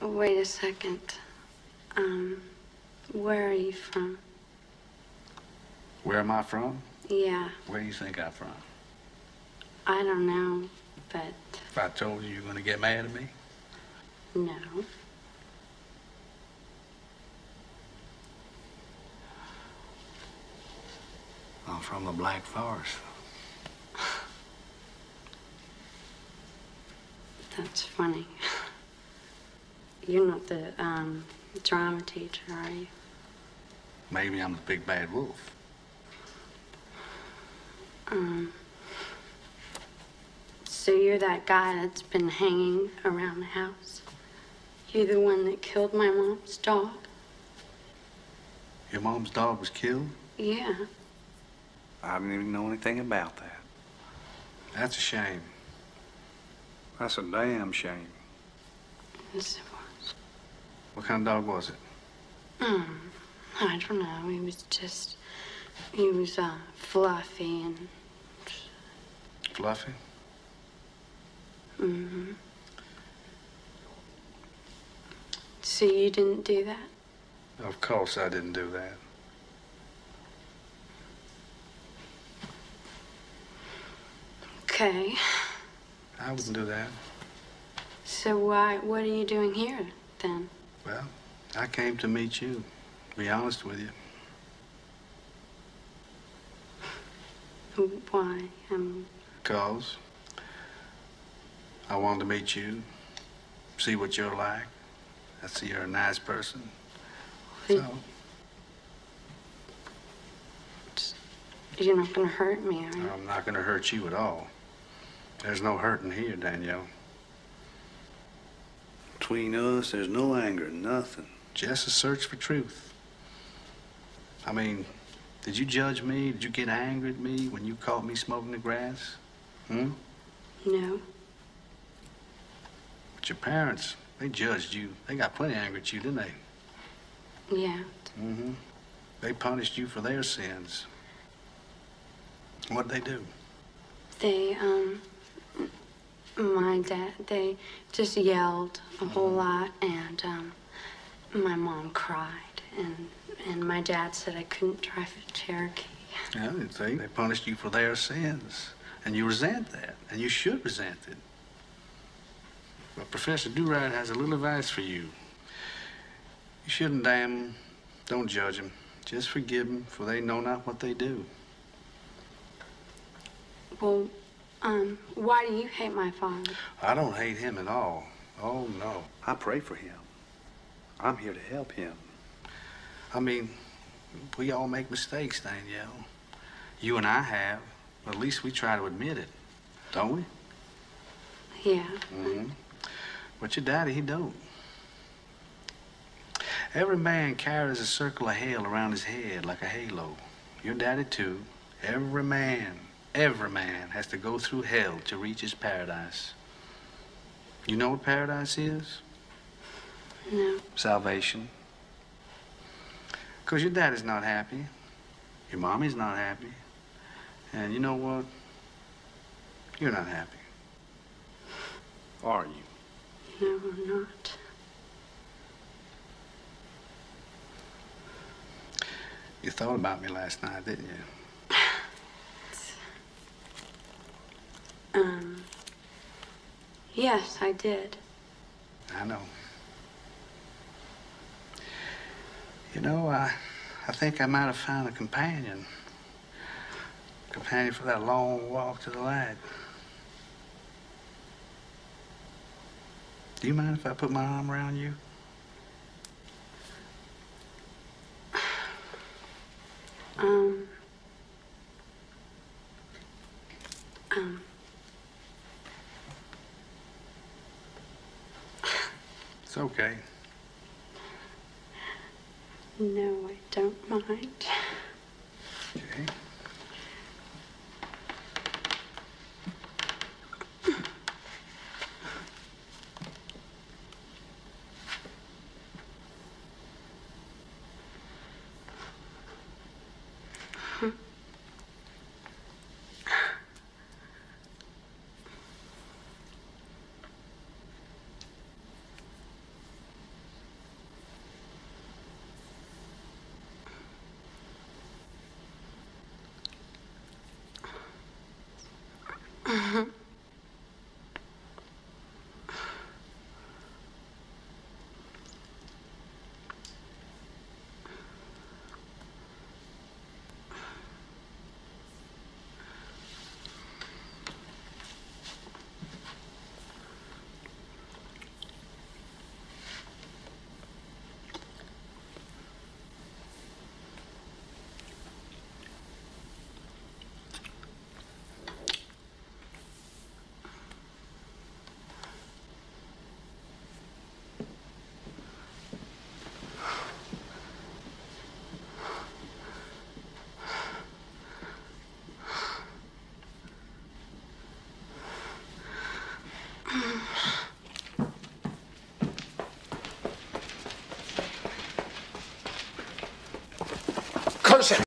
Wait a second. Um, where are you from? Where am I from? Yeah, Where do you think I'm from? I don't know, but If I told you, you're gonna get mad at me? no. I'm from the Black Forest. That's funny. You're not the um, drama teacher, are you? Maybe I'm the big bad wolf. Um, so you're that guy that's been hanging around the house? You're the one that killed my mom's dog? Your mom's dog was killed? Yeah. I didn't even know anything about that. That's a shame. That's a damn shame. Yes, it was. What kind of dog was it? Hmm. I don't know. He was just. He was uh, fluffy and. Fluffy? Mm hmm. So you didn't do that? Of course I didn't do that. Okay. I wouldn't do that. So why? What are you doing here then? Well, I came to meet you. To be honest with you. Why? Um. Because I wanted to meet you, see what you're like. I see you're a nice person. So, You're not gonna hurt me, are you? I'm not going to hurt you at all. There's no hurting here, Danielle. Between us, there's no anger, nothing. Just a search for truth. I mean, did you judge me? Did you get angry at me when you caught me smoking the grass? Hmm? No. But your parents, they judged you. They got plenty angry at you, didn't they? Yeah. Mm-hmm. They punished you for their sins. What'd they do? They, um, my dad, they just yelled a whole lot, and, um, my mom cried, and, and my dad said I couldn't drive a Cherokee. Yeah, see, they punished you for their sins. And you resent that. And you should resent it. But Professor Durad has a little advice for you. You shouldn't damn them. Don't judge them. Just forgive them, for they know not what they do. Well, um, why do you hate my father? I don't hate him at all. Oh, no. I pray for him. I'm here to help him. I mean, we all make mistakes, Danielle. You and I have. But at least we try to admit it, don't we? Yeah. Mm-hmm. But your daddy, he don't. Every man carries a circle of hell around his head like a halo. Your daddy, too. Every man, every man has to go through hell to reach his paradise. You know what paradise is? No. Salvation. Because your daddy's not happy. Your mommy's not happy. And you know what? You're not happy. Are you? No, I'm not. You thought about me last night, didn't you? Um, yes, I did. I know. You know, I, I think I might have found a companion. Companion for that long walk to the light. Do you mind if I put my arm around you? Um, um, It's okay. no, I don't mind. Okay. It!